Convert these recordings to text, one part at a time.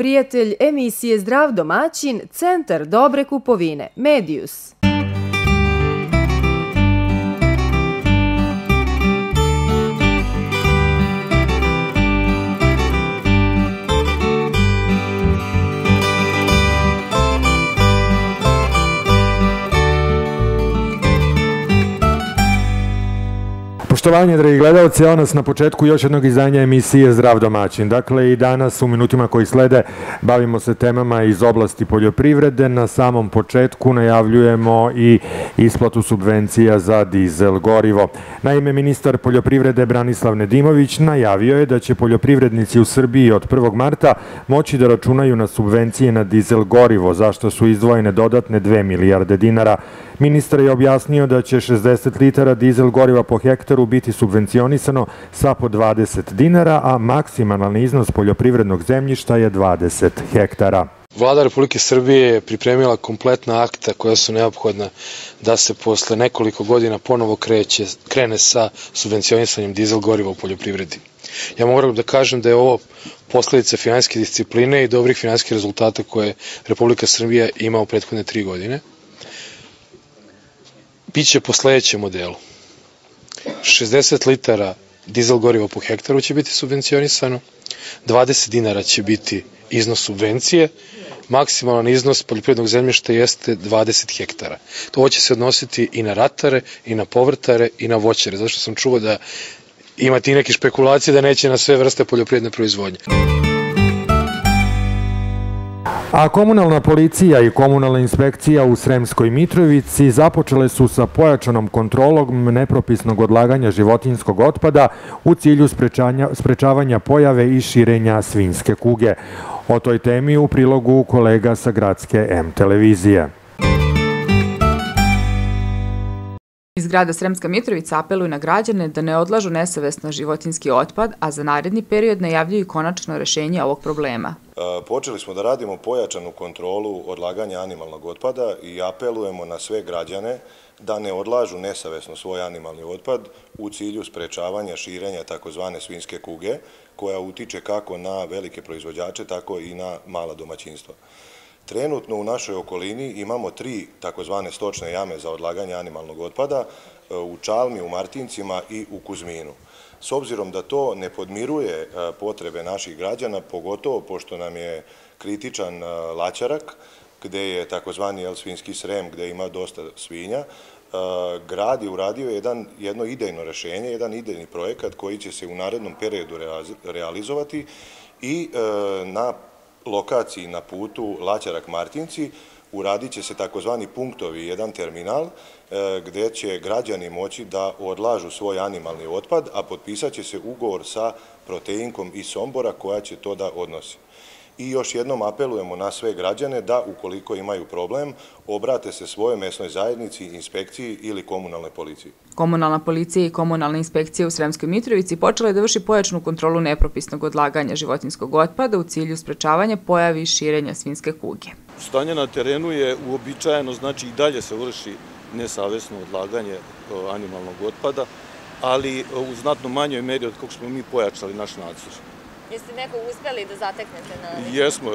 prijatelj emisije Zdrav domaćin, Centar dobre kupovine, Medius. Poštovanje, dragi gledalci, evo nas na početku još jednog izdanja emisije Zdrav domaćin. Dakle, i danas u minutima koji slede bavimo se temama iz oblasti poljoprivrede. Na samom početku najavljujemo i isplatu subvencija za dizel gorivo. Naime, ministar poljoprivrede Branislav Nedimović najavio je da će poljoprivrednici u Srbiji od 1. marta moći da računaju na subvencije na dizel gorivo, zašto su izdvojene dodatne 2 milijarde dinara. Ministar je objasnio da će 60 litara dizel goriva po hektaru biti subvencionisano sa po 20 dinara, a maksimalan iznos poljoprivrednog zemljišta je 20 hektara. Vlada Republike Srbije je pripremila kompletna akta koja su neophodna da se posle nekoliko godina ponovo kreće, krene sa subvencionisanjem dizel goriva u poljoprivredi. Ja moram da kažem da je ovo posledica finansijske discipline i dobrih finansijskih rezultata koje Republika Srbija ima u prethodne tri godine. Biće po sledećem modelu. 60 litara dizel goriva po hektaru će biti subvencionisano, 20 dinara će biti iznos subvencije, maksimalan iznos poljoprivrednog zemljišta jeste 20 hektara. To će se odnositi i na ratare, i na povrtare, i na voćare, zato što sam čuo da imate i neke špekulacije da neće na sve vrste poljoprivredne proizvodnje. A komunalna policija i komunalna inspekcija u Sremskoj Mitrovici započele su sa pojačanom kontrolom nepropisnog odlaganja životinskog otpada u cilju sprečavanja pojave i širenja svinske kuge. O toj temi u prilogu kolega sa gradske M televizije. Iz grada Sremska Mitrovica apeluju na građane da ne odlažu nesavesno životinski otpad, a za naredni period najavljuju konačno rešenje ovog problema. Počeli smo da radimo pojačanu kontrolu odlaganja animalnog otpada i apelujemo na sve građane da ne odlažu nesavesno svoj animalni otpad u cilju sprečavanja širenja takozvane svinske kuge, koja utiče kako na velike proizvođače, tako i na mala domaćinstva. Trenutno u našoj okolini imamo tri takozvane stočne jame za odlaganje animalnog otpada e, u Čalmi, u Martincima i u Kuzminu. S obzirom da to ne podmiruje e, potrebe naših građana, pogotovo pošto nam je kritičan e, laćarak, gde je takozvani svinski srem, gde ima dosta svinja, grad je uradio jedan, jedno idejno rešenje, jedan idejni projekat koji će se u narednom periodu realizovati i na lokaciji na putu Laćarak-Martinci uradit će se takozvani punktovi, jedan terminal e, gde će građani moći da odlažu svoj animalni otpad, a potpisat će se ugovor sa proteinkom iz Sombora koja će to da odnosi. I još jednom apelujemo na sve građane da ukoliko imaju problem, obrate se svojoj mesnoj zajednici, inspekciji ili komunalnoj policiji. Komunalna policija i komunalna inspekcija u Sremskoj Mitrovici počela je da vrši pojačnu kontrolu nepropisnog odlaganja životinskog otpada u cilju sprečavanja pojavi i širenja svinske kuge. Stanje na terenu je uobičajeno, znači i dalje se vrši nesavesno odlaganje animalnog otpada, ali u znatno manjoj meri od kog smo mi pojačali naš nadzor. Jeste neko uspeli da zateknete na... Jesmo,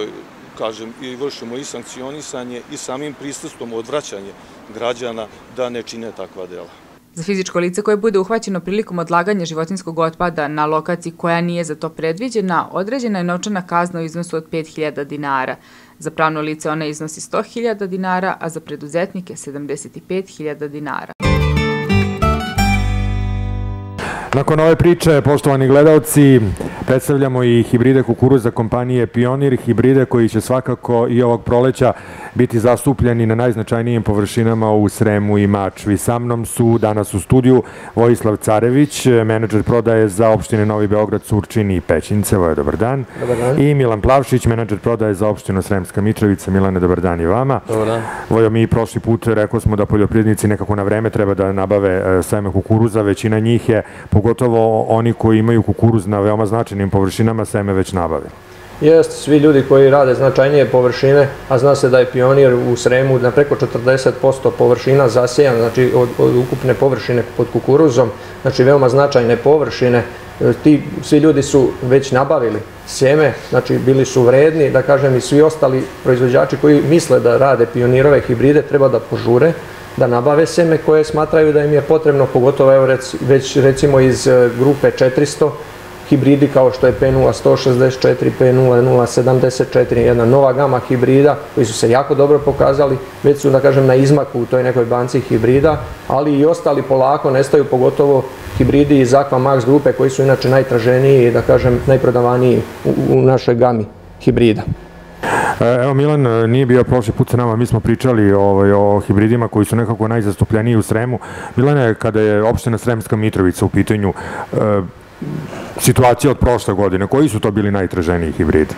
kažem, i vršimo i sankcionisanje i samim pristupom odvraćanje građana da ne čine takva dela. Za fizičko lice koje bude uhvaćeno prilikom odlaganja životinskog otpada na lokaciji koja nije za to predviđena, određena je novčana kazna u iznosu od 5000 dinara. Za pravno lice ona iznosi 100.000 dinara, a za preduzetnike 75.000 dinara. Nakon ove priče, poštovani gledalci, predstavljamo i hibride kukuruza kompanije Pionir, hibride koji će svakako i ovog proleća biti zastupljeni na najznačajnijim površinama u Sremu i Mačvi. Sa mnom su danas u studiju Vojislav Carević, menadžer prodaje za opštine Novi Beograd, Surčin i Pećince. Voje, dobar dan. Dobar dan. I Milan Plavšić, menadžer prodaje za opštinu Sremska Mitrovica. Milane, dobar dan i vama. Dobar dan. Vojo, mi prošli put rekao smo da poljoprivrednici nekako na vreme treba da nabave e, seme kukuruza. Većina njih je, pogotovo oni koji imaju kukuruz na veoma značajnim površinama, seme već nabave. Jest, svi ljudi koji rade značajnije površine, a zna se da je pionir u Sremu na preko 40% površina zasijan, znači od, od ukupne površine pod kukuruzom, znači veoma značajne površine, e, ti svi ljudi su već nabavili sjeme, znači bili su vredni, da kažem i svi ostali proizvođači koji misle da rade pionirove hibride treba da požure, da nabave seme koje smatraju da im je potrebno, pogotovo evo rec, već recimo iz e, grupe 400, hibridi kao što je P0164, P0074, jedna nova gama hibrida koji su se jako dobro pokazali, već su da kažem na izmaku u toj nekoj banci hibrida, ali i ostali polako nestaju, pogotovo hibridi iz Aqua Max grupe koji su inače najtraženiji i da kažem najprodavaniji u, našoj gami hibrida. E, evo Milan nije bio prošli put sa nama, mi smo pričali ovaj, o hibridima koji su nekako najzastupljeniji u Sremu. Milane, kada je opština Sremska Mitrovica u pitanju, e, situacija od prošle godine, koji su to bili najtraženiji hibridi?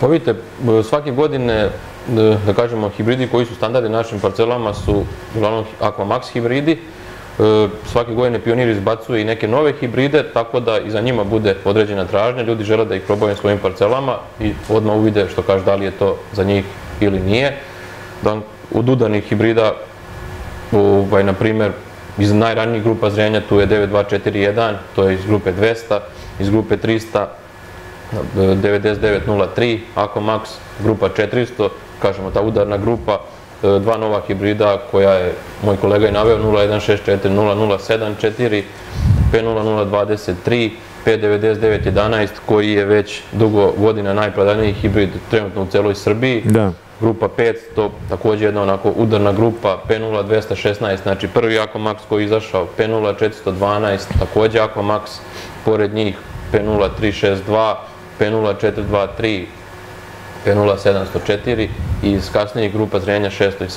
Pa vidite, svake godine, da kažemo, hibridi koji su standardi našim parcelama su uglavnom Aquamax hibridi, svake godine pionir izbacuje i neke nove hibride, tako da i za njima bude određena tražnja, ljudi žele da ih probaju svojim parcelama i odmah uvide što kaže da li je to za njih ili nije. Da, od udanih hibrida, ovaj, na primer, iz najranijih grupa zrenja tu je 9241, to je iz grupe 200, iz grupe 300, 9903, Aquamax, grupa 400, kažemo ta udarna grupa, E, dva nova hibrida koja je moj kolega i naveo 0164 0074 P0023 P9911 koji je već dugo godina najprodaniji hibrid trenutno u celoj Srbiji. Da. Grupa 500, takođe jedna onako udarna grupa P0216, znači prvi Aquamax koji je izašao, P0412, takođe Aquamax, pored njih P0362, P0423, P0704 i iz kasnijih grupa zrenja 600 i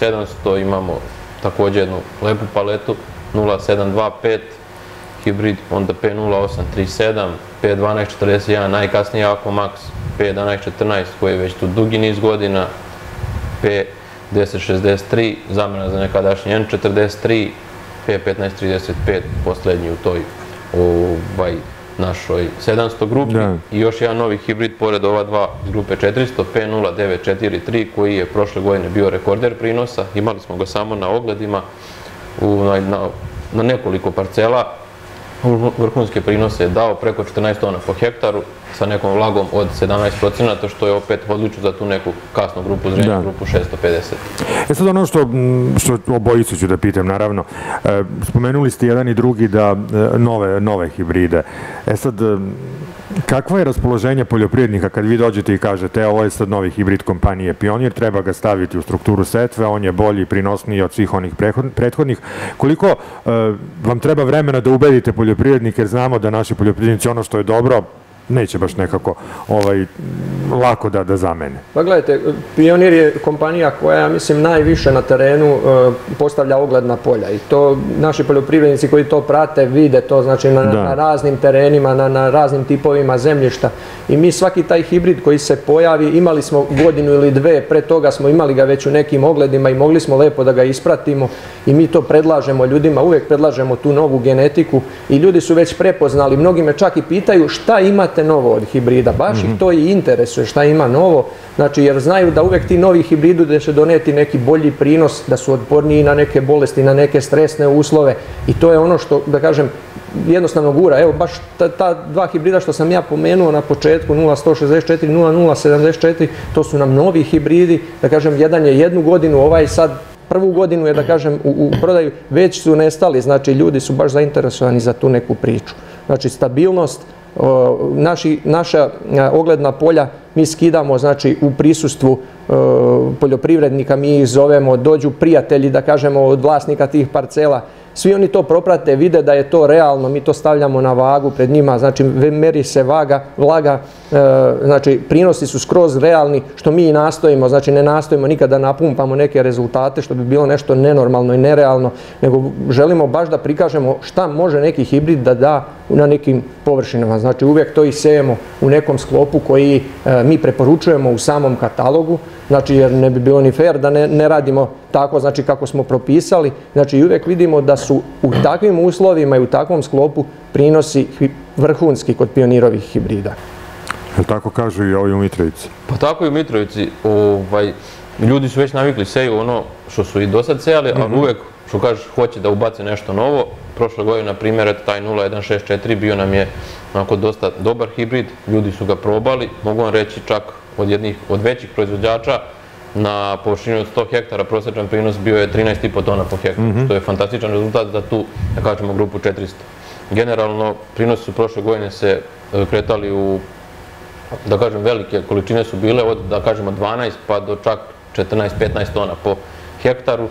700 imamo takođe jednu lepu paletu 0725 hibrid, onda P0837, P1241, najkasniji Aquamax, P1114 koji je već tu dugi niz godina, P1063, zamena za nekadašnji N43, P1535, poslednji u toj ovaj, našoj 700 grupi da. i još jedan novi hibrid pored ova dva grupe 400, P0943 koji je prošle godine bio rekorder prinosa. Imali smo ga samo na ogledima u, na, na, na nekoliko parcela vrhunske prinose je dao preko 14 tona po hektaru sa nekom vlagom od 17%, što je opet odlično za tu neku kasnu grupu zrenja, da. grupu 650. E sad ono što, što obojicu ću da pitam, naravno, e, spomenuli ste jedan i drugi da e, nove, nove hibride. E sad, Kakvo je raspoloženje poljoprivrednika kad vi dođete i kažete, ovo je sad novi hibrid kompanije Pionir, treba ga staviti u strukturu setve, on je bolji, prinosniji od svih onih prethodnih. Koliko e, vam treba vremena da ubedite poljoprivrednike, jer znamo da naši poljoprivrednici ono što je dobro, neće baš nekako ovaj, lako da, da zamene. Pa gledajte, Pionir je kompanija koja, mislim, najviše na terenu e, postavlja ogledna polja i to naši poljoprivrednici koji to prate vide to, znači na, da. na raznim terenima, na, na raznim tipovima zemljišta i mi svaki taj hibrid koji se pojavi, imali smo godinu ili dve, pre toga smo imali ga već u nekim ogledima i mogli smo lepo da ga ispratimo i mi to predlažemo ljudima, uvek predlažemo tu novu genetiku i ljudi su već prepoznali, mnogi me čak i pitaju šta imate novo od hibrida, baš ih to i interesuje šta ima novo, znači jer znaju da uvek ti novi hibridu da će doneti neki bolji prinos, da su odporniji na neke bolesti, na neke stresne uslove i to je ono što, da kažem, jednostavno gura. Evo, baš ta, dva hibrida što sam ja pomenuo na početku, 0164, 0074, to su nam novi hibridi, da kažem, jedan je jednu godinu, ovaj sad prvu godinu je, da kažem, u prodaju, već su nestali, znači ljudi su baš zainteresovani za tu neku priču. Znači, stabilnost, naši, naša ogledna polja mi skidamo znači u prisustvu poljoprivrednika, mi ih zovemo, dođu prijatelji da kažemo od vlasnika tih parcela Svi oni to proprate, vide da je to realno, mi to stavljamo na vagu pred njima, znači meri se vaga, vlaga, e, znači prinosi su skroz realni, što mi i nastojimo, znači ne nastojimo nikada da napumpamo neke rezultate, što bi bilo nešto nenormalno i nerealno, nego želimo baš da prikažemo šta može neki hibrid da da na nekim površinama. Znači uvijek to i sejemo u nekom sklopu koji e, mi preporučujemo u samom katalogu, znači jer ne bi bilo ni fair da ne, ne radimo tako znači kako smo propisali. Znači uvijek vidimo da su u takvim uslovima i u takvom sklopu prinosi vrhunski kod pionirovih hibrida. Je tako kažu i ovi u Mitrovici? Pa tako i u Mitrovici. Ovaj, ljudi su već navikli seju ono što su i do sad sejali, mm -hmm. ali uvek, što kažeš, hoće da ubace nešto novo. Prošle godine, na primjer, taj 0164 bio nam je onako dosta dobar hibrid, ljudi su ga probali, mogu vam reći čak od jednih od većih proizvođača, na površini od 100 hektara prosječan prinos bio je 13,5 tona po hektaru, mm -hmm. što je fantastičan rezultat za tu, da kažemo, grupu 400. Generalno, prinosi su prošle godine se e, kretali u, da kažem, velike količine su bile od, da kažemo, 12 pa do čak 14-15 tona po hektaru.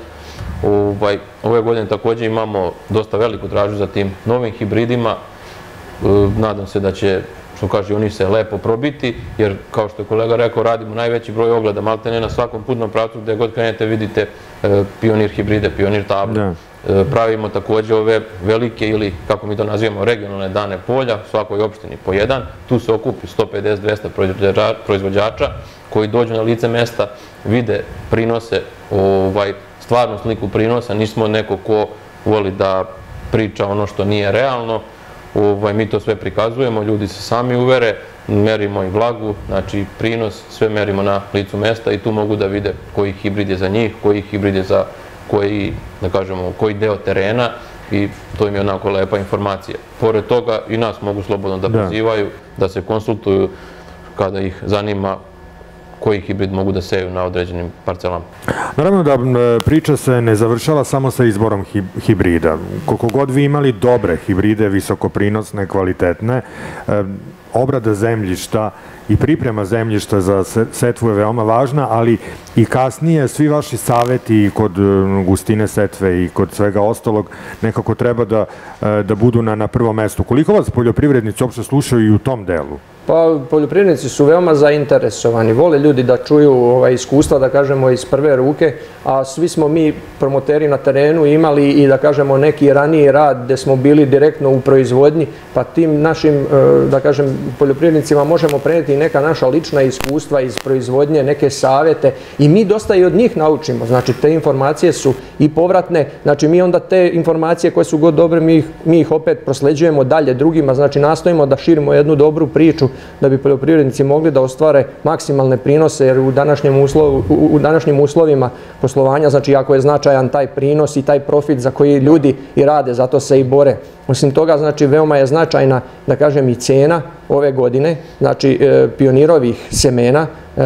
Ovaj, ove godine takođe imamo dosta veliku tražu za tim novim hibridima. E, nadam se da će što kaže, oni se lepo probiti, jer kao što je kolega rekao, radimo najveći broj ogleda, malte ne na svakom putnom pravcu gde god krenete vidite e, pionir hibride, pionir tabla. Da. E, pravimo takođe ove velike ili, kako mi to nazivamo, regionalne dane polja, svakoj opštini po jedan. Tu se okupi 150-200 proizvođača koji dođu na lice mesta, vide prinose, ovaj, stvarnu sliku prinosa, nismo neko ko voli da priča ono što nije realno, Ovaj, mi to sve prikazujemo, ljudi se sami uvere, merimo i vlagu, znači prinos, sve merimo na licu mesta i tu mogu da vide koji hibrid je za njih, koji hibrid je za koji, da kažemo, koji deo terena i to im je onako lepa informacija. Pored toga i nas mogu slobodno da, da. pozivaju, da se konsultuju kada ih zanima koji hibrid mogu da seju na određenim parcelama. Naravno da priča se ne završava samo sa izborom hibrida. Koliko god vi imali dobre hibride, visokoprinosne, kvalitetne, obrada zemljišta i priprema zemljišta za setvu je veoma važna, ali i kasnije svi vaši saveti kod gustine setve i kod svega ostalog nekako treba da, da budu na, na prvom mestu. Koliko vas poljoprivrednici uopšte slušaju i u tom delu? Pa poljoprivrednici su veoma zainteresovani, vole ljudi da čuju ovaj, iskustva, da kažemo, iz prve ruke, a svi smo mi promoteri na terenu imali i da kažemo neki raniji rad gde smo bili direktno u proizvodnji, pa tim našim, e, da kažem, poljoprivrednicima možemo preneti neka naša lična iskustva iz proizvodnje, neke savete i mi dosta i od njih naučimo, znači te informacije su i povratne, znači mi onda te informacije koje su god dobre, mi ih, mi ih opet prosleđujemo dalje drugima, znači nastojimo da širimo jednu dobru priču da bi poljoprivrednici mogli da ostvare maksimalne prinose, jer u današnjem, uslovu, u današnjim uslovima poslovanja, znači jako je značajan taj prinos i taj profit za koji ljudi i rade, zato se i bore. Osim toga, znači, veoma je značajna, da kažem, i cena ove godine, znači, e, pionirovih semena e,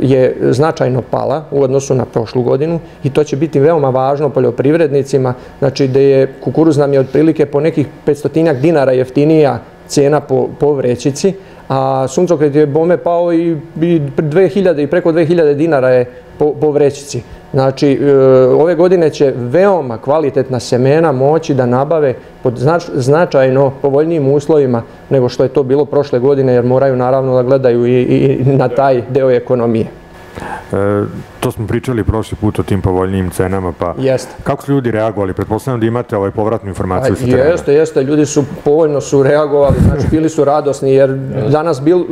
je značajno pala u odnosu na prošlu godinu i to će biti veoma važno poljoprivrednicima, znači, da je kukuruz nam je otprilike po nekih 500 dinara jeftinija cena po, po vrećici, a suncokret je bome pao i, i 2000 i preko 2000 dinara je po, po vrećici. Znači, e, ove godine će veoma kvalitetna semena moći da nabave pod znač, značajno povoljnijim uslovima nego što je to bilo prošle godine, jer moraju naravno da gledaju i, i na taj deo ekonomije. E, to smo pričali prošli put o tim povoljnijim cenama, pa jeste. kako su ljudi reagovali? Pretpostavljam da imate ovaj povratnu informaciju sa terena. Jeste, jeste, ljudi su povoljno su reagovali, znači bili su radosni, jer danas bil,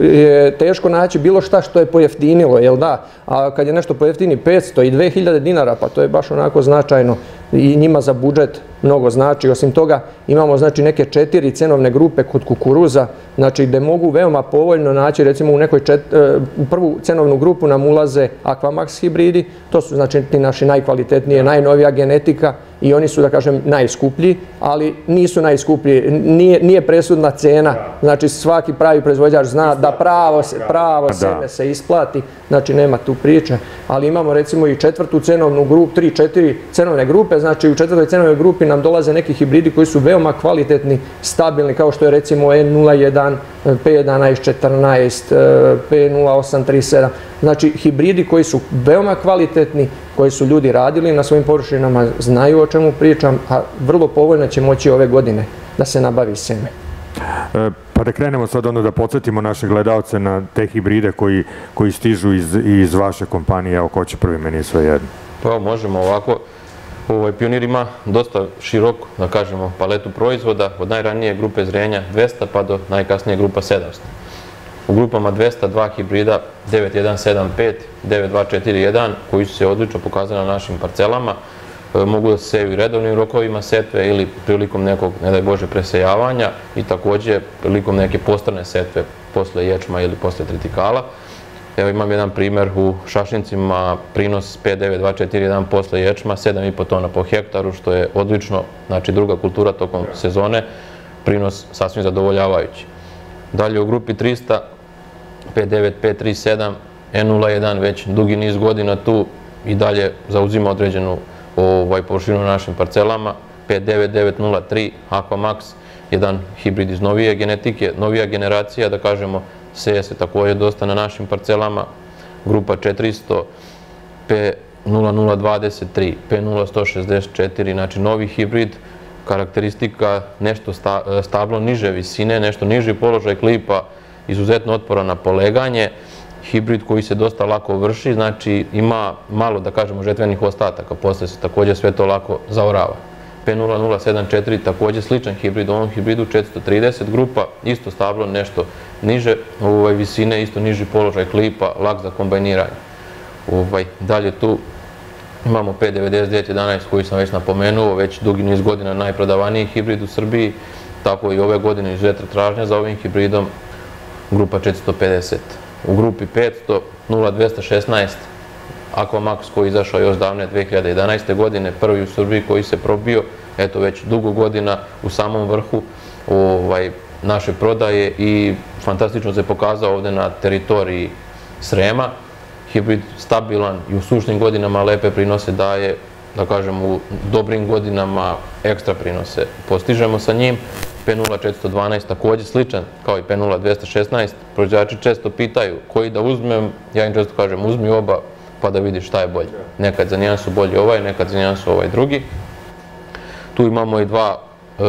je teško naći bilo šta što je pojeftinilo, jel da? A kad je nešto pojeftini 500 i 2000 dinara, pa to je baš onako značajno i njima za budžet mnogo znači. Osim toga imamo znači neke četiri cenovne grupe kod kukuruza, znači gde mogu veoma povoljno naći recimo u nekoj čet, e, u prvu cenovnu grupu nam ulaze Aquamax hibridi, to su znači ti naši najkvalitetnije, najnovija genetika i oni su da kažem najskuplji, ali nisu najskuplji, nije, nije presudna cena, znači svaki pravi proizvođač zna da pravo, pravo da. seme se isplati, znači nema tu priče, ali imamo recimo i četvrtu cenovnu grupu, tri, četiri cenovne grupe, znači u četvrtoj cenovnoj grupi nam dolaze neki hibridi koji su veoma kvalitetni, stabilni, kao što je recimo N01, P1114, P0837, znači hibridi koji su veoma kvalitetni, koji su ljudi radili na svojim površinama, znaju o čemu pričam, a vrlo povoljno će moći ove godine da se nabavi seme. E, pa da krenemo sad onda da podsjetimo naše gledalce na te hibride koji, koji stižu iz, iz vaše kompanije, evo ko će prvi, meni sve jedno. Pa možemo ovako, ovaj, Pionir ima dosta široku, da kažemo, paletu proizvoda, od najranije grupe zrenja 200 pa do najkasnije grupa 700. U grupama 202 hibrida 9175, 9241 koji su se odlično pokazali na našim parcelama, e, mogu da se seju i redovnim rokovima setve ili prilikom nekog, ne daj Bože, presejavanja i takođe prilikom neke postrane setve posle ječma ili posle tritikala. Evo imam jedan primer u Šašincima, prinos 59241 posle ječma, 7,5 tona po hektaru, što je odlično, znači druga kultura tokom sezone. prinos sasvim zadovoljavajući. Dalje u grupi 300, 59537, E01 već dugi niz godina tu i dalje zauzima određenu ovaj, površinu na našim parcelama. 59903 Aquamax, jedan hibrid iz novije genetike, novija generacija, da kažemo, seje se takođe dosta na našim parcelama. Grupa 400, P0023, P0164, znači novi hibrid, karakteristika nešto stablo niže visine, nešto niži položaj klipa, izuzetno otpora na poleganje, hibrid koji se dosta lako vrši, znači ima malo, da kažemo, žetvenih ostataka, posle se takođe sve to lako zaorava. P0074 takođe sličan hibrid, ovom hibridu 430 grupa, isto stablo nešto niže ovaj, visine, isto niži položaj klipa, lak za kombajniranje. Ovaj, dalje tu imamo P9911 koji sam već napomenuo, već dugi niz godina najprodavaniji hibrid u Srbiji, tako i ove godine izuzetna tražnja za ovim hibridom, grupa 450. U grupi 500, 0216, Aquamax koji je izašao još davne 2011. godine, prvi u Srbiji koji se probio, eto već dugo godina u samom vrhu ovaj, naše prodaje i fantastično se pokazao ovde na teritoriji Srema. Hibrid stabilan i u sušnim godinama lepe prinose daje, da kažem u dobrim godinama ekstra prinose postižemo sa njim. P0412 takođe sličan kao i P0216. Proizvođači često pitaju koji da uzmem, ja im često kažem uzmi oba pa da vidiš šta je bolje. Nekad za nijansu bolji ovaj, nekad za nijansu ovaj drugi. Tu imamo i dva e,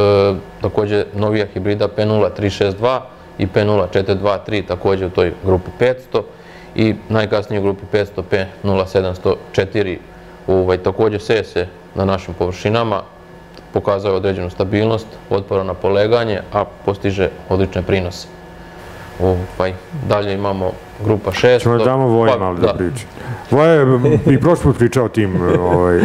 takođe novija hibrida P0362 i P0423 takođe u toj grupi 500 i najkasnije u grupi 500 P0704 ovaj, takođe seje se na našim površinama, pokazao određenu stabilnost, otpora na poleganje, a postiže odlične prinose. Ovaj, dalje imamo grupa 6. Čemo da damo Voji pa, malo da, da priča. Voje i prošli put pričao o tim. Ovaj...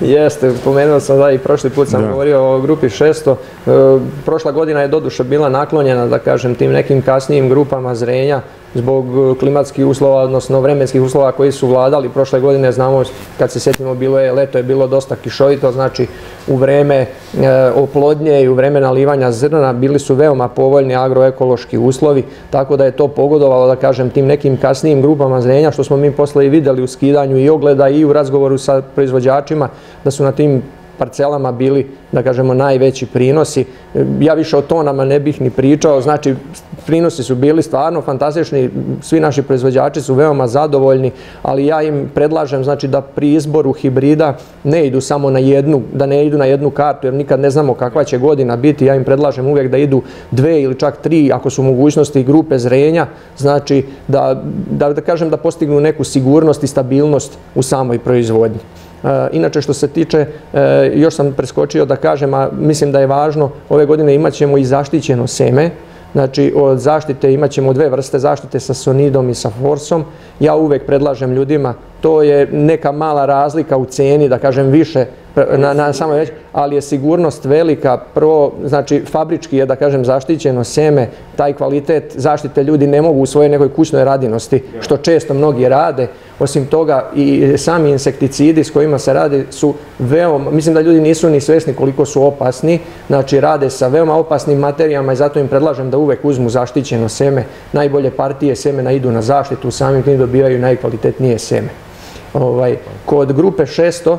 Jeste, pomenuo sam da i prošli put sam da. govorio o grupi 600. E, prošla godina je doduše bila naklonjena, da kažem, tim nekim kasnijim grupama zrenja zbog e, klimatskih uslova, odnosno vremenskih uslova koji su vladali. Prošle godine, znamo, kad se sjetimo, bilo je leto, je bilo dosta kišovito, znači u vreme e, oplodnje i u vreme nalivanja zrna bili su veoma povoljni agroekološki uslovi, tako da je to pogodovalo, da kažem, tim nekim kasnijim grupama zrenja, što smo mi posle i videli u skidanju i ogleda i u razgovoru sa proizvođačima, da su na tim parcelama bili, da kažemo, najveći prinosi. Ja više o tonama ne bih ni pričao, znači prinosi su bili stvarno fantastični, svi naši proizvođači su veoma zadovoljni, ali ja im predlažem znači da pri izboru hibrida ne idu samo na jednu, da ne idu na jednu kartu, jer nikad ne znamo kakva će godina biti, ja im predlažem uvijek da idu dve ili čak tri, ako su mogućnosti grupe zrenja, znači da, da, da kažem da postignu neku sigurnost i stabilnost u samoj proizvodnji. E, inače što se tiče, e, još sam preskočio da kažem, a mislim da je važno, ove godine imat ćemo i zaštićeno seme, Znači, od zaštite imat ćemo dve vrste zaštite sa sonidom i sa forsom. Ja uvek predlažem ljudima, to je neka mala razlika u ceni, da kažem više na, na samo ali je sigurnost velika. Prvo, znači, fabrički je, da kažem, zaštićeno seme, taj kvalitet zaštite ljudi ne mogu u svojoj nekoj kućnoj radinosti, što često mnogi rade. Osim toga, i sami insekticidi s kojima se rade su veoma, mislim da ljudi nisu ni svesni koliko su opasni, znači rade sa veoma opasnim materijama i zato im predlažem da uvek uzmu zaštićeno seme. Najbolje partije semena idu na zaštitu, samim tim dobijaju najkvalitetnije seme. Ovaj, kod grupe 600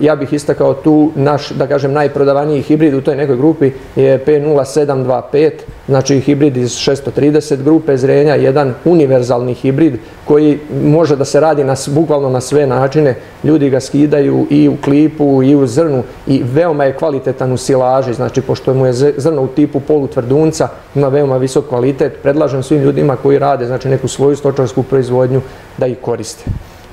ja bih istakao tu naš, da kažem, najprodavaniji hibrid u toj nekoj grupi je P0725, znači hibrid iz 630 grupe zrenja, jedan univerzalni hibrid koji može da se radi na, bukvalno na sve načine. Ljudi ga skidaju i u klipu i u zrnu i veoma je kvalitetan u silaži, znači pošto mu je zrno u tipu polutvrdunca, ima veoma visok kvalitet. Predlažem svim ljudima koji rade znači neku svoju stočarsku proizvodnju da ih koriste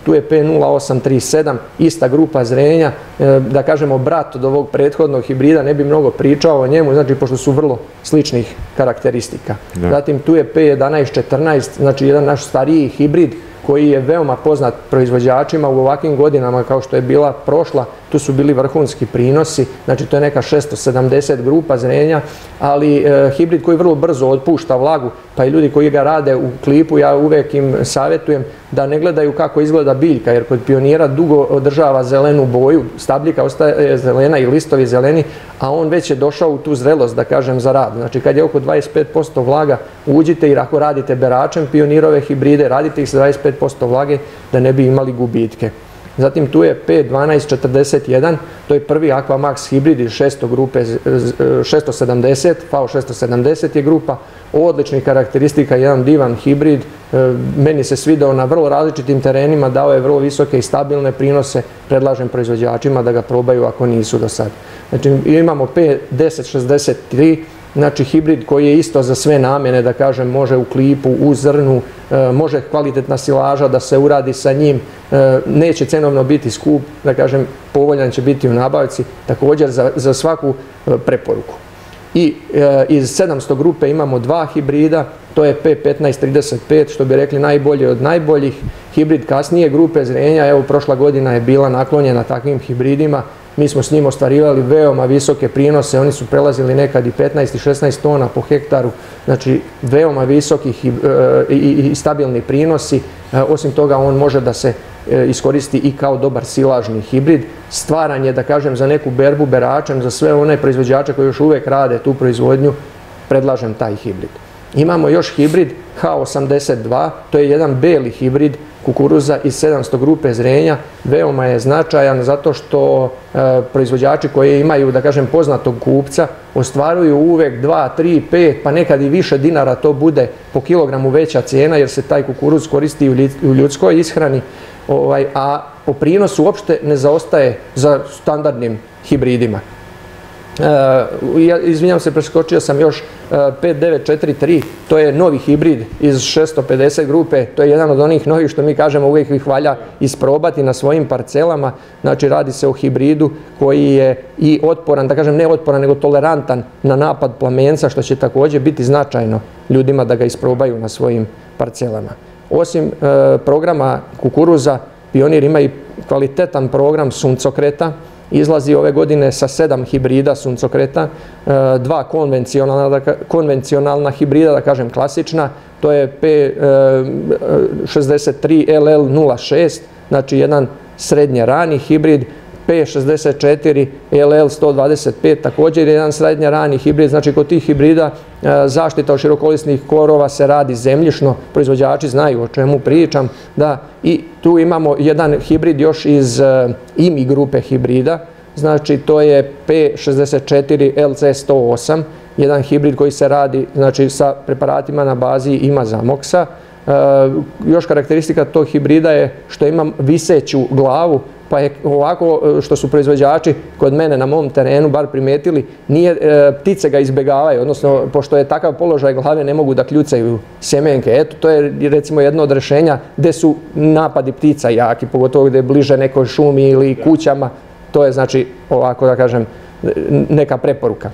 tu je P0837, ista grupa zrenja, e, da kažemo brat od ovog prethodnog hibrida, ne bi mnogo pričao o njemu, znači pošto su vrlo sličnih karakteristika. Da. Zatim tu je P1114, znači jedan naš stariji hibrid koji je veoma poznat proizvođačima u ovakvim godinama kao što je bila prošla, tu su bili vrhunski prinosi, znači to je neka 670 grupa zrenja, ali e, hibrid koji vrlo brzo otpušta vlagu, pa i ljudi koji ga rade u klipu, ja uvek im savjetujem da ne gledaju kako izgleda biljka, jer kod pionira dugo održava zelenu boju, stabljika ostaje zelena i listovi zeleni, a on već je došao u tu zrelost, da kažem, za rad. Znači kad je oko 25% vlaga, uđite i ako radite beračem pionirove hibride, radite ih sa 25% vlage da ne bi imali gubitke. Zatim tu je P1241, to je prvi Aquamax hibrid iz 600 grupe 670, FAO 670 je grupa, odličnih karakteristika, jedan divan hibrid, e, meni se svidao na vrlo različitim terenima, dao je vrlo visoke i stabilne prinose, predlažem proizvođačima da ga probaju ako nisu do sad. Znači imamo P1063, znači hibrid koji je isto za sve namjene, da kažem, može u klipu, u zrnu, e, može kvalitetna silaža da se uradi sa njim, e, neće cenovno biti skup, da kažem, povoljan će biti u nabavci, također za, za svaku e, preporuku. I iz 700 grupe imamo dva hibrida, to je P1535, što bi rekli najbolje od najboljih, hibrid kasnije grupe zrenja, evo prošla godina je bila naklonjena takvim hibridima, mi smo s njim ostvarivali veoma visoke prinose, oni su prelazili nekad i 15 i 16 tona po hektaru, znači veoma visoki i, i stabilni prinosi. E, osim toga on može da se e, iskoristi i kao dobar silažni hibrid. Stvaran je, da kažem, za neku berbu beračem, za sve one proizvođače koji još uvek rade tu proizvodnju, predlažem taj hibrid. Imamo još hibrid H82, to je jedan beli hibrid kukuruza iz 700 grupe zrenja veoma je značajan zato što e, proizvođači koji imaju, da kažem, poznatog kupca ostvaruju uvek 2, 3, 5, pa nekad i više dinara to bude po kilogramu veća cijena jer se taj kukuruz koristi u ljudskoj ishrani, ovaj, a po prinosu uopšte ne zaostaje za standardnim hibridima. Uh, ja, izvinjam se, preskočio sam još uh, 5943, to je novi hibrid iz 650 grupe, to je jedan od onih novih što mi kažemo uvijek ih valja isprobati na svojim parcelama, znači radi se o hibridu koji je i otporan, da kažem ne otporan, nego tolerantan na napad plamenca, što će također biti značajno ljudima da ga isprobaju na svojim parcelama. Osim uh, programa kukuruza, Pionir ima i kvalitetan program suncokreta, izlazi ove godine sa sedam hibrida suncokreta, e, dva konvencionalna, konvencionalna hibrida, da kažem klasična, to je P63LL06, znači jedan srednje rani hibrid, P64 LL125, također je jedan srednje rani hibrid, znači kod tih hibrida e, zaštita od širokolisnih korova se radi zemljišno, proizvođači znaju o čemu pričam, da i tu imamo jedan hibrid još iz e, IMI grupe hibrida, znači to je P64 LC108, jedan hibrid koji se radi znači, sa preparatima na bazi ima zamoksa. E, još karakteristika tog hibrida je što imam viseću glavu, pa je ovako e, što su proizvođači kod mene na mom terenu bar primetili, nije, e, ptice ga izbegavaju, odnosno pošto je takav položaj glave ne mogu da kljucaju semenke. Eto, to je recimo jedno od rešenja gde su napadi ptica jaki, pogotovo gde je bliže nekoj šumi ili kućama, to je znači ovako da kažem neka preporuka.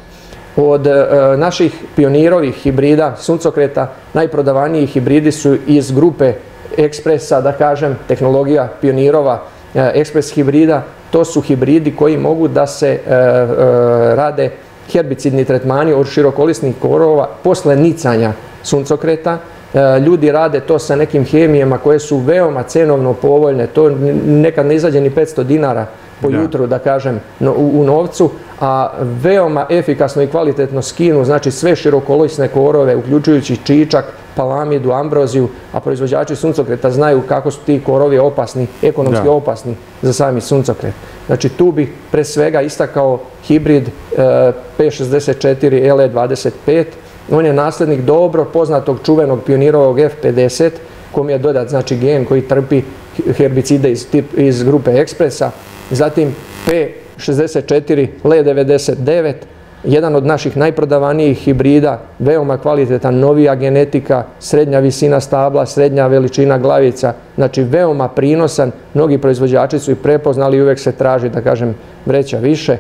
Od e, naših pionirovih hibrida suncokreta najprodavaniji hibridi su iz grupe ekspresa, da kažem, tehnologija pionirova, ekspres hibrida, to su hibridi koji mogu da se e, e, rade herbicidni tretmani od širokolisnih korova posle nicanja suncokreta. Ljudi rade to sa nekim hemijama koje su veoma cenovno povoljne, to nekad ne izađe ni 500 dinara po jutru, da kažem, u novcu, a veoma efikasno i kvalitetno skinu, znači sve širokolisne korove, uključujući čičak, palamidu, ambroziju, a proizvođači suncokreta znaju kako su ti korovi opasni, ekonomski opasni za sami suncokret. Znači tu bih pre svega istakao hibrid e, P64 LE25, on je naslednik dobro poznatog čuvenog pionirovog F50, kom je dodat znači gen koji trpi herbicide iz, iz grupe Ekspresa, zatim P64 LE99, jedan od naših najprodavanijih hibrida, veoma kvalitetan, novija genetika, srednja visina stabla, srednja veličina glavica, znači veoma prinosan, mnogi proizvođači su i prepoznali i uvek se traži, da kažem, vreća više.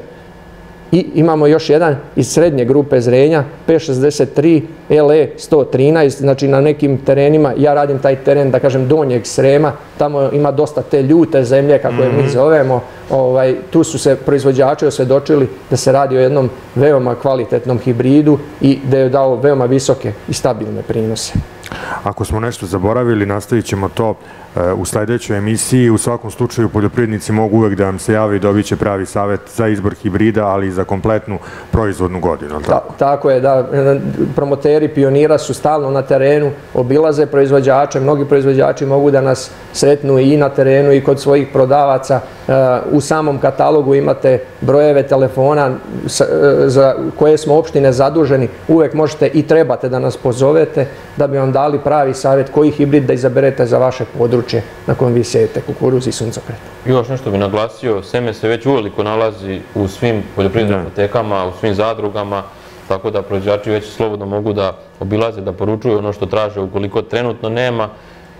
I imamo još jedan iz srednje grupe zrenja, P63 LE 113, znači na nekim terenima, ja radim taj teren, da kažem, donjeg Srema, tamo ima dosta te ljute zemlje, kako je mi mhm. zovemo, ovaj, tu su se proizvođači osvedočili da se radi o jednom veoma kvalitetnom hibridu i da je dao veoma visoke i stabilne prinose. Ako smo nešto zaboravili, nastavit ćemo to u sledećoj emisiji. U svakom slučaju poljoprivrednici mogu uvek da vam se jave i dobit će pravi savet za izbor hibrida, ali i za kompletnu proizvodnu godinu. Tako? tako je, da. E, promoteri pionira su stalno na terenu, obilaze proizvođače, mnogi proizvođači mogu da nas sretnu i na terenu i kod svojih prodavaca. E, u samom katalogu imate brojeve telefona za koje smo opštine zaduženi. Uvek možete i trebate da nas pozovete da bi vam dali pravi savjet koji hibrid da izaberete za vaše područje na kojem vi sejete kukuruz i suncokret. Još nešto bi naglasio, seme se već uveliko nalazi u svim poljoprivrednim apotekama, u svim zadrugama, tako da proizvođači već slobodno mogu da obilaze, da poručuju ono što traže ukoliko trenutno nema,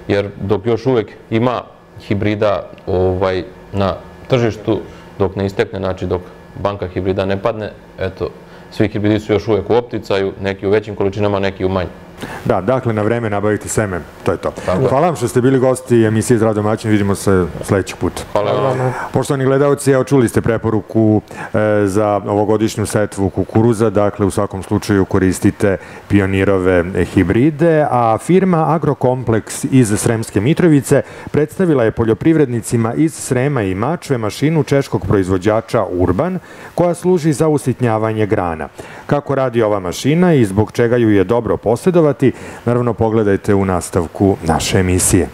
jer dok još uvek ima hibrida ovaj, na tržištu, dok ne istekne, znači dok banka hibrida ne padne, eto, svi hibridi su još uvek u opticaju, neki u većim količinama, neki u manjim. Da, dakle, na vreme nabaviti seme, to je to. Hvala vam što ste bili gosti emisije Zdrav domaćin, vidimo se sledećeg puta. Hvala vam. Poštovani gledalci, evo čuli ste preporuku e, za ovogodišnju setvu kukuruza, dakle, u svakom slučaju koristite pionirove hibride, a firma Agrokompleks iz Sremske Mitrovice predstavila je poljoprivrednicima iz Srema i Mačve mašinu češkog proizvođača Urban, koja služi za usitnjavanje grana. Kako radi ova mašina i zbog čega ju je dobro posjedovati, diskutovati. Naravno, pogledajte u nastavku naše emisije.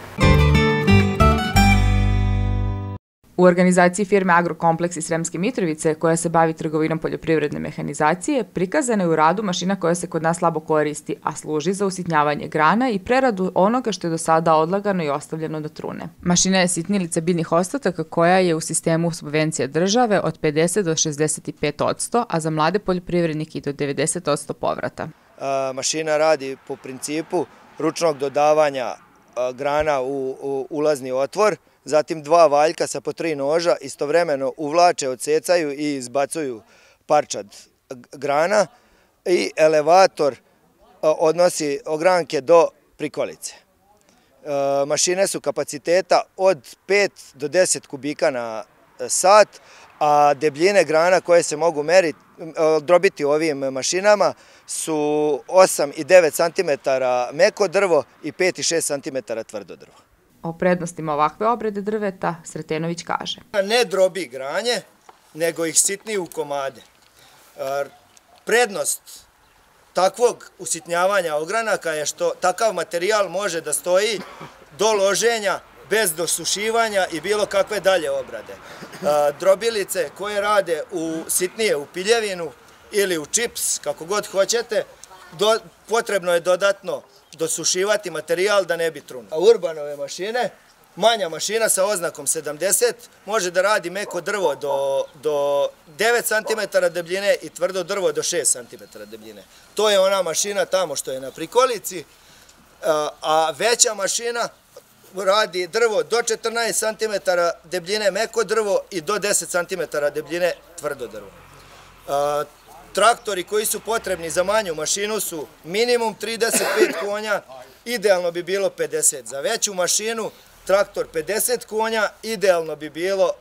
U organizaciji firme Agrokompleks iz Sremske Mitrovice, koja se bavi trgovinom poljoprivredne mehanizacije, prikazana je u radu mašina koja se kod nas slabo koristi, a služi za usitnjavanje grana i preradu onoga što je do sada odlagano i ostavljeno da trune. Mašina je sitnilica biljnih ostataka koja je u sistemu subvencija države od 50 do 65 odsto, a za mlade poljoprivrednike i do 90 odsto povrata mašina radi po principu ručnog dodavanja grana u, ulazni otvor, zatim dva valjka sa po tri noža istovremeno uvlače, odsecaju i izbacuju parčad grana i elevator odnosi ogranke do prikolice. Mašine su kapaciteta od 5 do 10 kubika na sat, a debljine grana koje se mogu meriti, drobiti ovim mašinama su 8 i 9 cm meko drvo i 5 i 6 cm tvrdo drvo. O prednostima ovakve obrede drveta Sretenović kaže. Ne drobi granje, nego ih sitni u komade. Prednost takvog usitnjavanja ogranaka je što takav materijal može da stoji do loženja bez dosušivanja i bilo kakve dalje obrade. Drobilice koje rade u sitnije u piljevinu ili u čips, kako god hoćete, potrebno je dodatno dosušivati materijal da ne bi truno. A urbanove mašine, manja mašina sa oznakom 70, može da radi meko drvo do, do 9 cm debljine i tvrdo drvo do 6 cm debljine. To je ona mašina tamo što je na prikolici, a veća mašina radi drvo do 14 cm debljine meko drvo i do 10 cm debljine tvrdo drvo. Traktori koji su potrebni za manju mašinu su minimum 35 konja, idealno bi bilo 50. Za veću mašinu traktor 50 konja, idealno bi bilo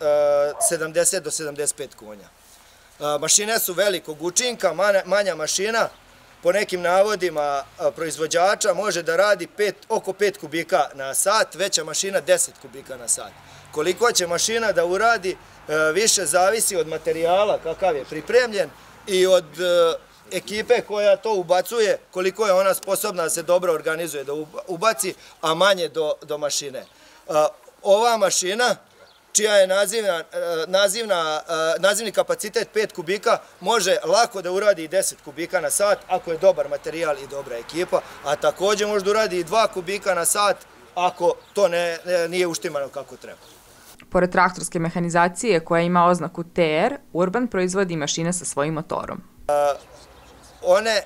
70 do 75 konja. Mašine su velikog učinka, manja mašina po nekim navodima proizvođača može da radi oko 5 kubika na sat, veća mašina 10 kubika na sat. Koliko će mašina da uradi, više zavisi od materijala kakav je pripremljen i od ekipe koja to ubacuje, koliko je ona sposobna da se dobro organizuje da ubaci, a manje do, do mašine. Ova mašina čija je nazivna, e, nazivna, e, nazivni kapacitet 5 kubika, može lako da uradi i 10 kubika na sat ako je dobar materijal i dobra ekipa, a takođe može da uradi i 2 kubika na sat ako to ne, nije uštimano kako treba. Pored traktorske mehanizacije koja ima oznaku TR, Urban proizvodi mašine sa svojim motorom. Uh, one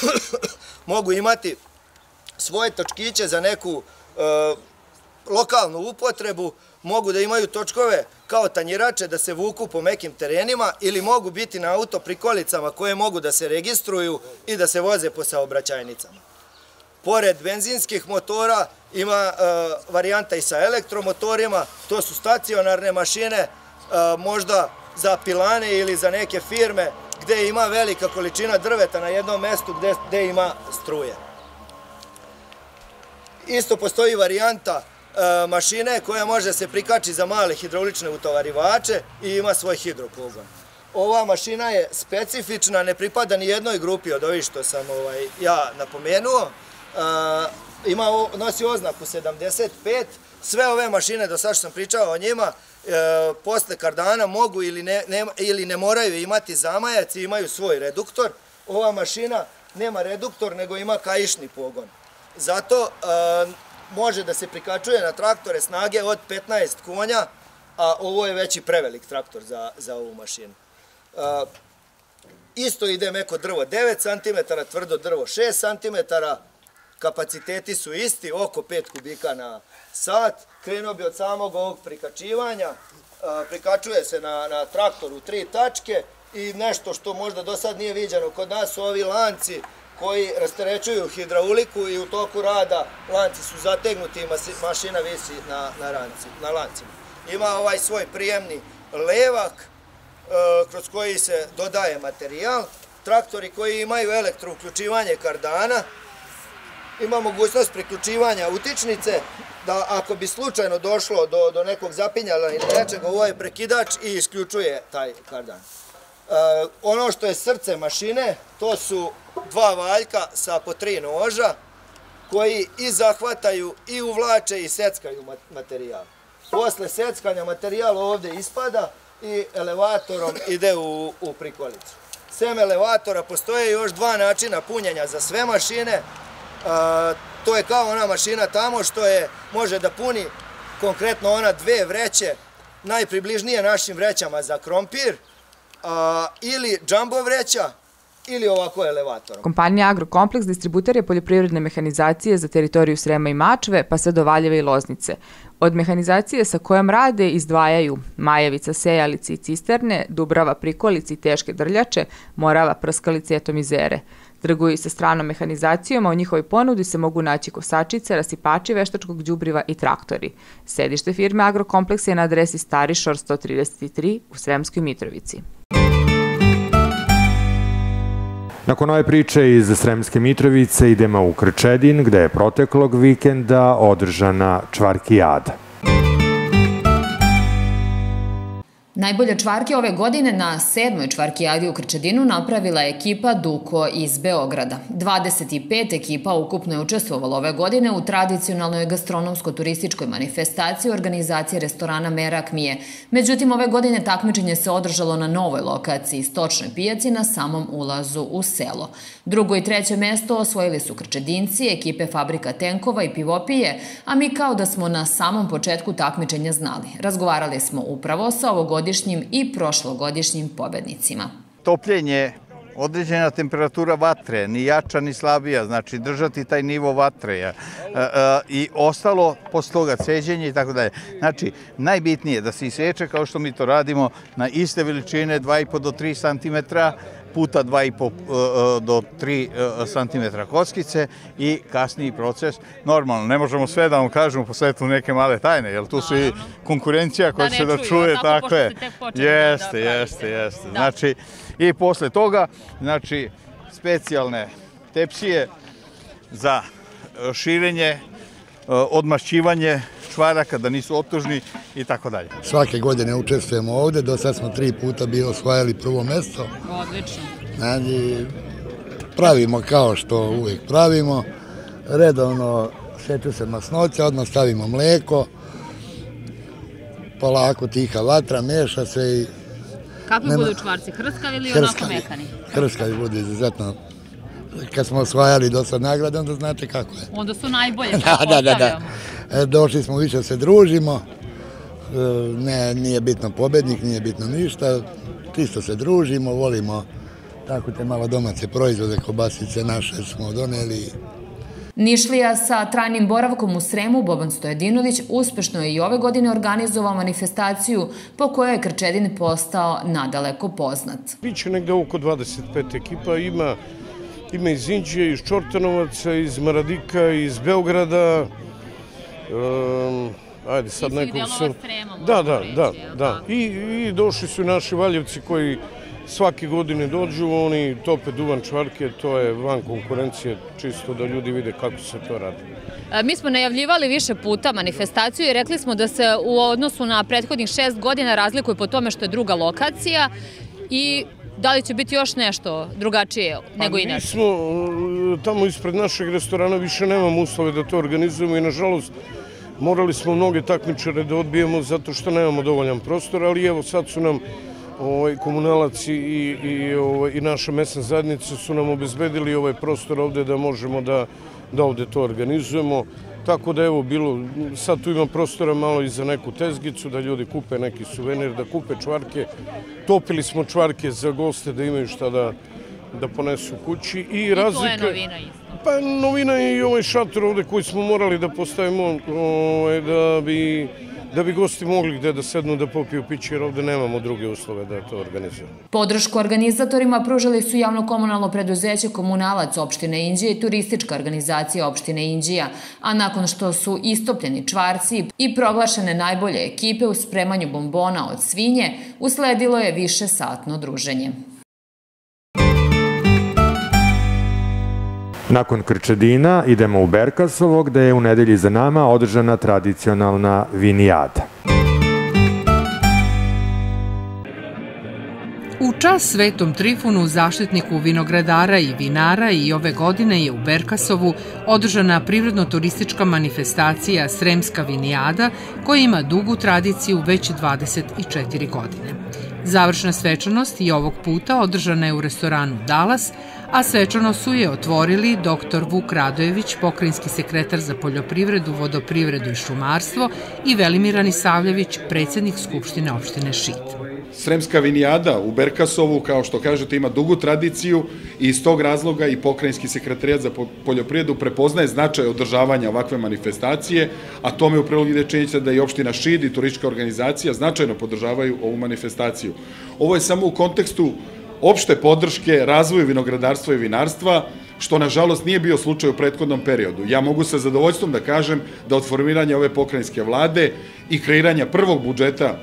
mogu imati svoje točkiće za neku lokalnu upotrebu, mogu da imaju točkove kao tanjirače da se vuku po mekim terenima ili mogu biti na auto prikolicama koje mogu da se registruju i da se voze po saobraćajnicama. Pored benzinskih motora ima varijanta i sa elektromotorima, to su stacionarne mašine, možda za pilane ili za neke firme gde ima velika količina drveta na jednom mestu gde ima struje. Isto postoji varijanta e, mašine koja može se prikači za male hidraulične utovarivače i ima svoj hidropogon. Ova mašina je specifična, ne pripada ni jednoj grupi od ovih što sam ovaj, ja napomenuo. E, ima, nosi oznaku 75. Sve ove mašine, do sada što sam pričao o njima, e, posle kardana mogu ili ne, ili ne moraju imati zamajac i imaju svoj reduktor. Ova mašina nema reduktor, nego ima kaišni pogon. Zato e, može da se prikačuje na traktore snage od 15 konja, a ovo je veći prevelik traktor za, za ovu mašinu. E, isto ide meko drvo 9 cm, tvrdo drvo 6 cm, kapaciteti su isti, oko 5 kubika na sat. Krenuo bi od samog ovog prikačivanja, e, prikačuje se na, na traktoru tri tačke i nešto što možda do sad nije viđeno kod nas su ovi lanci koji rasterećuju hidrauliku i u toku rada lanci su zategnuti i mašina visi na, na, na lancima. Ima ovaj svoj prijemni levak e, kroz koji se dodaje materijal, traktori koji imaju elektrouključivanje kardana, ima mogućnost priključivanja utičnice, da ako bi slučajno došlo do, do nekog zapinjala ili nečega, je prekidač i isključuje taj kardan. E, ono što je srce mašine, to su dva valjka sa po tri noža koji i zahvataju i uvlače i seckaju materijal. Posle seckanja materijal ovde ispada i elevatorom ide u, u prikolicu. Sem elevatora postoje još dva načina punjenja za sve mašine. to je kao ona mašina tamo što je može da puni konkretno ona dve vreće najpribližnije našim vrećama za krompir ili džambo vreća ili ovako elevatorom. Kompanija Agrokompleks distributer je poljoprivredne mehanizacije za teritoriju Srema i Mačve, pa sve do Valjeve i Loznice. Od mehanizacije sa kojom rade izdvajaju Majevica sejalice i cisterne, Dubrava prikolici i teške drljače, Morava prskalice i atomizere. Trguju sa stranom mehanizacijom, a u njihovoj ponudi se mogu naći kosačice, rasipači veštačkog đubriva i traktori. Sedište firme Agrokompleks je na adresi Stari Šor 133 u Sremskoj Mitrovici. Nakon ove priče iz Sremske Mitrovice idemo u Krčedin, gde je proteklog vikenda održana čvarkijada. Najbolje čvarke ove godine na sedmoj čvarkijadi u Krčedinu napravila je ekipa Duko iz Beograda. 25 ekipa ukupno je učestvovalo ove godine u tradicionalnoj gastronomsko-turističkoj manifestaciji organizacije restorana Merak Mije. Međutim, ove godine takmičenje se održalo na novoj lokaciji Stočnoj pijaci na samom ulazu u selo. Drugo i treće mesto osvojili su Krčedinci, ekipe Fabrika Tenkova i Pivopije, a mi kao da smo na samom početku takmičenja znali. Razgovarali smo upravo sa ovogodišnjim ovogodišnjim i prošlogodišnjim pobednicima. Topljenje određena temperatura vatre, ni jača ni slabija, znači držati taj nivo vatre e, e, i ostalo posle toga ceđenje i tako dalje. Znači, najbitnije je da se iseče kao što mi to radimo na iste veličine 2,5 do 3 cm puta 2,5 e, do 3 cm kockice i kasniji proces. Normalno, ne možemo sve da vam kažemo po svetu neke male tajne, jer tu su i konkurencija koja će da čuje, tako je. Jeste, jeste, jeste. Znači, i posle toga, znači, specijalne tepsije za e, širenje, e, odmašćivanje čvaraka da nisu otužni i tako dalje. Svake godine učestvujemo ovde, do sad smo tri puta bio osvajali prvo mesto. Odlično. Znači, pravimo kao što uvijek pravimo, redovno seče se masnoća, odmah stavimo mleko, polako tiha vatra, meša se i Kakvi Nema... budu čvarci? Hrskavi ili hrskavi, onako mekani? Hrskavi budu izuzetno. Kad smo osvajali do sad nagrade, onda znate kako je. Onda su najbolje, da, da, da, da. E, došli smo više se družimo. E, ne, nije bitno pobednik, nije bitno ništa. Čisto se družimo, volimo tako te malo domaće proizvode, kobasice naše smo doneli. Nišlija sa trajnim boravkom u Sremu Boban Stojedinović uspešno je i ove godine organizovao manifestaciju po kojoj je Krčedin postao nadaleko poznat. Biće negde oko 25 ekipa, ima, ima iz Inđije, iz Čortanovaca, iz Maradika, iz Beograda, um, ajde sad nekog su... Da, da, da, da. I, I došli su naši valjevci koji svake godine dođu, oni tope duvan čvarke, to je van konkurencije, čisto da ljudi vide kako se to radi. E, mi smo najavljivali više puta manifestaciju i rekli smo da se u odnosu na prethodnih šest godina razlikuje po tome što je druga lokacija i da li će biti još nešto drugačije nego inače? Mi smo e, tamo ispred našeg restorana više nemamo uslove da to organizujemo i nažalost morali smo mnoge takmičare da odbijemo zato što nemamo dovoljan prostor, ali evo sad su nam ovaj, komunalaci i, i, ovaj, i naša mesna zajednica su nam obezbedili ovaj prostor ovde da možemo da, da ovde to organizujemo. Tako da evo bilo, sad tu ima prostora malo i za neku tezgicu, da ljudi kupe neki suvenir, da kupe čvarke. Topili smo čvarke za goste da imaju šta da, da ponesu kući. I, I razlika, to je novina isto. Pa novina je i ovaj šator ovde koji smo morali da postavimo ovaj, da bi da bi gosti mogli gde da sednu da popiju piće, jer ovde nemamo druge uslove da to organizujemo. Podršku organizatorima pružili su javno-komunalno preduzeće Komunalac opštine Inđije i turistička organizacija opštine Inđija, a nakon što su istopljeni čvarci i proglašene najbolje ekipe u spremanju bombona od svinje, usledilo je više satno druženje. Nakon Krčedina idemo u Berkasovo gde je u nedelji za nama održana tradicionalna vinijada. U čas Svetom Trifunu, zaštitniku vinogradara i vinara i ove godine je u Berkasovu održana privredno-turistička manifestacija Sremska vinijada koja ima dugu tradiciju već 24 godine. Završna svečanost i ovog puta održana je u restoranu Dalas, a svečano su je otvorili dr. Vuk Radojević, pokrajinski sekretar za poljoprivredu, vodoprivredu i šumarstvo i Velimir Anisavljević, predsednik Skupštine opštine Šid. Sremska vinijada u Berkasovu, kao što kažete, ima dugu tradiciju i iz tog razloga i pokrajinski sekretarijat za poljoprivredu prepoznaje značaj održavanja ovakve manifestacije, a tome u prilog ide činjenica da i opština Šid i turistička organizacija značajno podržavaju ovu manifestaciju. Ovo je samo u kontekstu opšte podrške razvoju vinogradarstva i vinarstva, što nažalost nije bio slučaj u prethodnom periodu. Ja mogu sa zadovoljstvom da kažem da od formiranja ove pokrajinske vlade i kreiranja prvog budžeta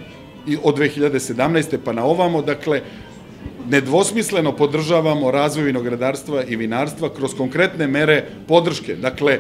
od 2017. pa na ovamo, dakle, nedvosmisleno podržavamo razvoj vinogradarstva i vinarstva kroz konkretne mere podrške. Dakle,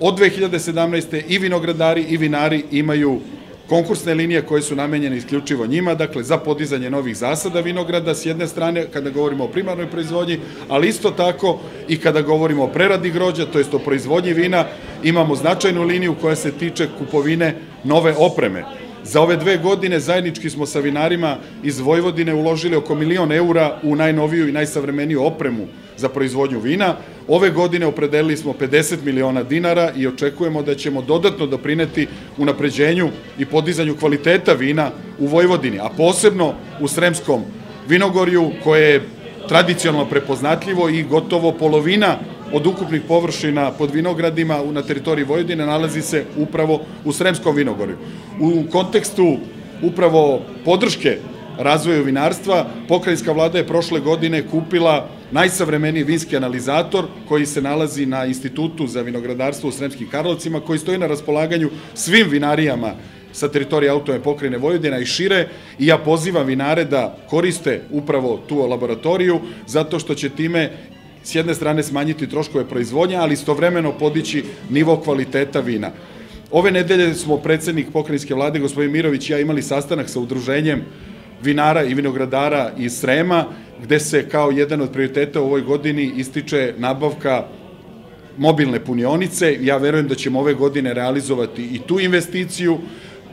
od 2017. i vinogradari i vinari imaju konkursne linije koje su namenjene isključivo njima, dakle za podizanje novih zasada vinograda s jedne strane kada govorimo o primarnoj proizvodnji, ali isto tako i kada govorimo o preradi grođa, to jest o proizvodnji vina, imamo značajnu liniju koja se tiče kupovine nove opreme. Za ove dve godine zajednički smo sa vinarima iz Vojvodine uložili oko milion eura u najnoviju i najsavremeniju opremu za proizvodnju vina. Ove godine opredelili smo 50 miliona dinara i očekujemo da ćemo dodatno doprineti unapređenju i podizanju kvaliteta vina u Vojvodini, a posebno u Sremskom vinogorju koje je tradicionalno prepoznatljivo i gotovo polovina od ukupnih površina pod vinogradima na teritoriji Vojvodine nalazi se upravo u Sremskom vinogorju. U kontekstu upravo podrške razvoju vinarstva, pokrajinska vlada je prošle godine kupila najsavremeniji vinski analizator koji se nalazi na Institutu za vinogradarstvo u Sremskim Karlovcima, koji stoji na raspolaganju svim vinarijama sa teritorije autome pokrajine Vojvodina i šire i ja pozivam vinare da koriste upravo tu laboratoriju zato što će time s jedne strane smanjiti troškove proizvodnje, ali istovremeno podići nivo kvaliteta vina. Ove nedelje smo predsednik pokrajinske vlade, gospodin Mirović i ja imali sastanak sa udruženjem vinara i vinogradara iz Srema, gde se kao jedan od prioriteta u ovoj godini ističe nabavka mobilne punionice. Ja verujem da ćemo ove godine realizovati i tu investiciju.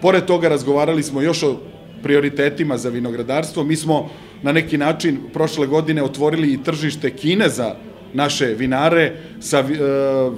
Pored toga razgovarali smo još o prioritetima za vinogradarstvo. Mi smo na neki način prošle godine otvorili i tržište Kine za naše vinare sa e,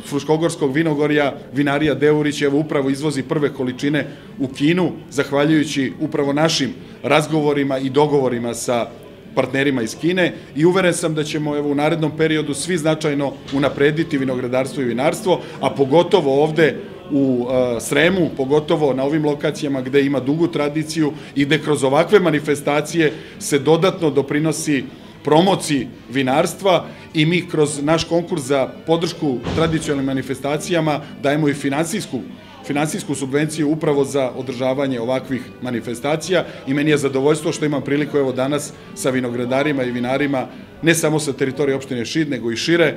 Fruškogorskog vinogorja, vinarija Deurić, evo upravo izvozi prve količine u Kinu, zahvaljujući upravo našim razgovorima i dogovorima sa partnerima iz Kine. I uveren sam da ćemo evo, u narednom periodu svi značajno unaprediti vinogradarstvo i vinarstvo, a pogotovo ovde u Sremu, pogotovo na ovim lokacijama gde ima dugu tradiciju i gde kroz ovakve manifestacije se dodatno doprinosi promociji vinarstva i mi kroz naš konkurs za podršku tradicionalnim manifestacijama dajemo i finansijsku finansijsku subvenciju upravo za održavanje ovakvih manifestacija i meni je zadovoljstvo što imam priliku evo danas sa vinogradarima i vinarima, ne samo sa teritorije opštine Šid, nego i šire,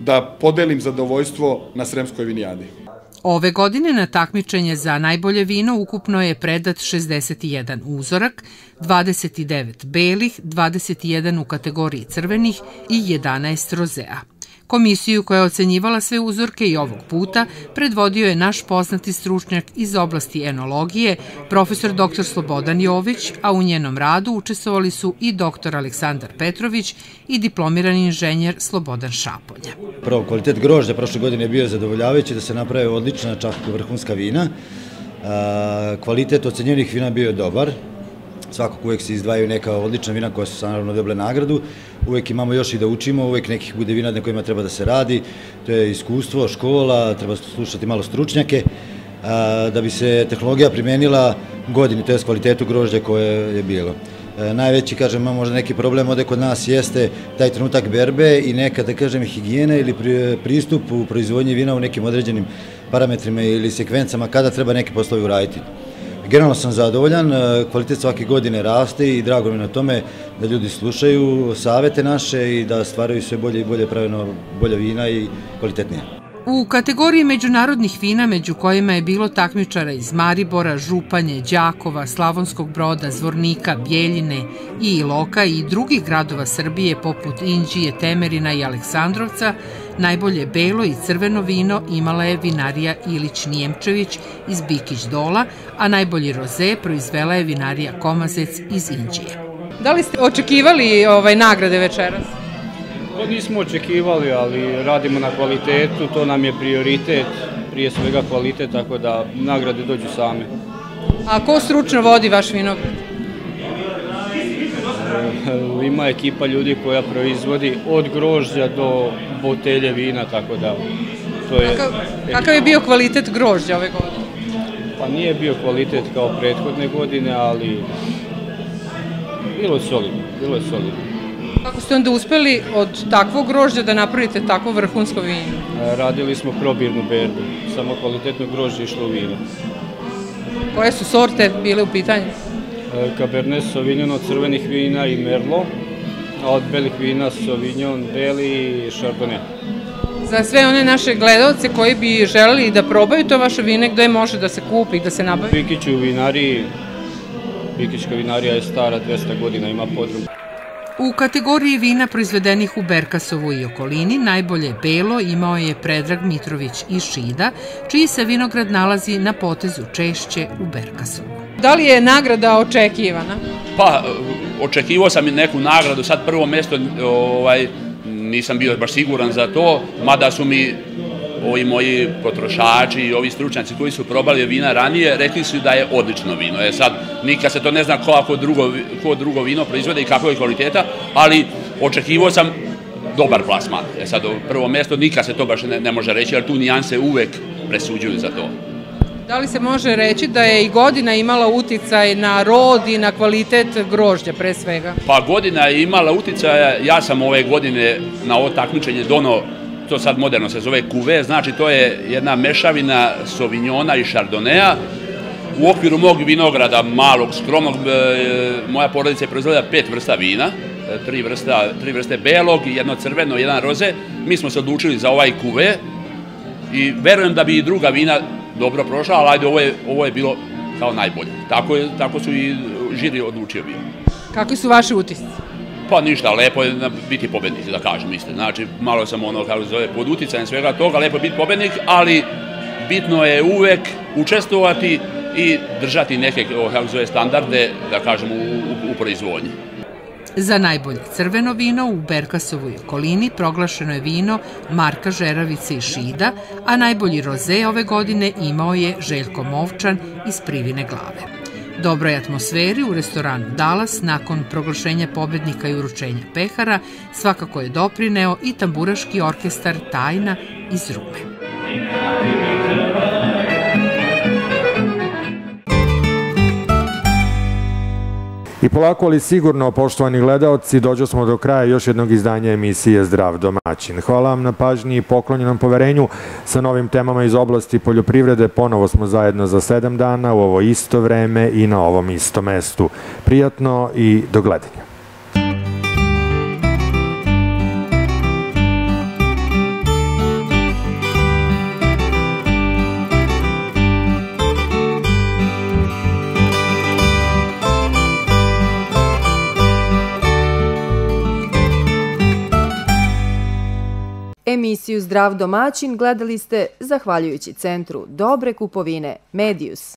da podelim zadovoljstvo na Sremskoj vinijadi. Ove godine na takmičenje za najbolje vino ukupno je predat 61 uzorak, 29 belih, 21 u kategoriji crvenih i 11 rozea. Komisiju koja je ocenjivala sve uzorke i ovog puta predvodio je naš poznati stručnjak iz oblasti enologije, profesor dr. Slobodan Jović, a u njenom radu učestvovali su i dr. Aleksandar Petrović i diplomirani inženjer Slobodan Šaponja. Prvo, kvalitet grožđa prošle godine je bio zadovoljavajući da se naprave odlična čak vrhunska vina. Kvalitet ocenjenih vina bio je dobar, svakako uvek se izdvajaju neka odlična vina koja su naravno dobile nagradu, uvek imamo još i da učimo, uvek nekih bude vina na kojima treba da se radi, to je iskustvo, škola, treba slušati malo stručnjake, da bi se tehnologija primenila godini, to je kvalitetu grožđa koje je bilo. E, najveći, kažem, možda neki problem ovde kod nas jeste taj trenutak berbe i neka, da kažem, higijena ili pristup u proizvodnji vina u nekim određenim parametrima ili sekvencama kada treba neke poslovi uraditi. Generalno sam zadovoljan, e, kvalitet svake godine raste i drago mi na tome da ljudi slušaju savete naše i da stvaraju sve bolje i bolje pravilno bolja vina i kvalitetnije. U kategoriji međunarodnih vina, među kojima je bilo takmičara iz Maribora, Županje, Đakova, Slavonskog broda, Zvornika, Bjeljine i Iloka i drugih gradova Srbije poput Inđije, Temerina i Aleksandrovca, najbolje belo i crveno vino imala je vinarija Ilić Nijemčević iz Bikić Dola, a najbolji roze proizvela je vinarija Komazec iz Inđije. Da li ste očekivali ovaj, nagrade večeras? Pa nismo očekivali, ali radimo na kvalitetu, to nam je prioritet, prije svega kvalitet, tako da nagrade dođu same. A ko stručno vodi vaš vinograd? Ima ekipa ljudi koja proizvodi od grožđa do botelje vina, tako da to je... Kakav, kakav je bio kvalitet grožđa ove godine? Pa nije bio kvalitet kao prethodne godine, ali bilo je solidno, bilo je solidno. Kako ste onda uspeli od takvog grožđa da napravite takvo vrhunsko vino? E, radili smo probirnu berbu, samo kvalitetno grožđe išlo u vino. Koje su sorte bile u pitanju? Cabernet Sauvignon od crvenih vina i Merlot, a od belih vina Sauvignon, Beli i Chardonnay. Za sve one naše gledalce koji bi želeli da probaju to vaše vine, gde može da se kupi, da se nabavi? Bikić u vinariji, Bikićka vinarija je stara 200 godina, ima podrum. U kategoriji vina proizvedenih u Berkasovu i okolini najbolje belo imao je Predrag Mitrović iz Šida, čiji se vinograd nalazi na potezu Češće u Berkasovu. Da li je nagrada očekivana? Pa, očekivao sam i neku nagradu, sad prvo mesto ovaj, nisam bio baš siguran za to, mada su mi ovi moji potrošači i ovi stručnjaci koji su probali vina ranije, rekli su da je odlično vino. E sad, nikad se to ne zna ko, drugo, ko drugo vino proizvode i kako je kvaliteta, ali očekivao sam dobar plasman. E sad, prvo mesto, nikad se to baš ne, ne može reći, ali tu nijanse uvek presuđuju za to. Da li se može reći da je i godina imala uticaj na rod i na kvalitet grožđa pre svega? Pa godina je imala uticaja, ja sam ove godine na ovo takmičenje dono to sad moderno se zove kuve, znači to je jedna mešavina sovinjona i šardonea. U okviru mog vinograda, malog, skromnog, e, moja porodica je proizvodila pet vrsta vina, e, tri, vrsta, tri vrste belog, jedno crveno, jedan roze. Mi smo se odlučili za ovaj kuve i verujem da bi i druga vina dobro prošla, ali ajde, ovo je, ovo je bilo kao najbolje. Tako, je, tako su i žiri odlučio bio. Kakvi su vaši utisci? Pa ništa, lepo je biti pobednik, da kažem isto. Znači, malo sam ono, kako se zove, pod uticajem svega toga, lepo je biti pobednik, ali bitno je uvek učestvovati i držati neke, kako se zove, standarde, da kažem, u, u, u proizvodnji. Za najbolje crveno vino u Berkasovoj okolini proglašeno je vino Marka Žeravice i Šida, a najbolji roze ove godine imao je Željko Movčan iz Privine glave. Dobroj atmosferi u restoranu Dalas nakon proglašenja pobednika i uručenja pehara svakako je doprineo i tamburaški orkestar Tajna iz Rume. I polako ali sigurno, poštovani gledalci, dođo smo do kraja još jednog izdanja emisije Zdrav domaćin. Hvala vam na pažnji i poklonjenom poverenju sa novim temama iz oblasti poljoprivrede. Ponovo smo zajedno za sedam dana u ovo isto vreme i na ovom isto mestu. Prijatno i do gledanja. Emisiju Zdrav domaćin gledali ste zahvaljujući Centru Dobre kupovine Medius.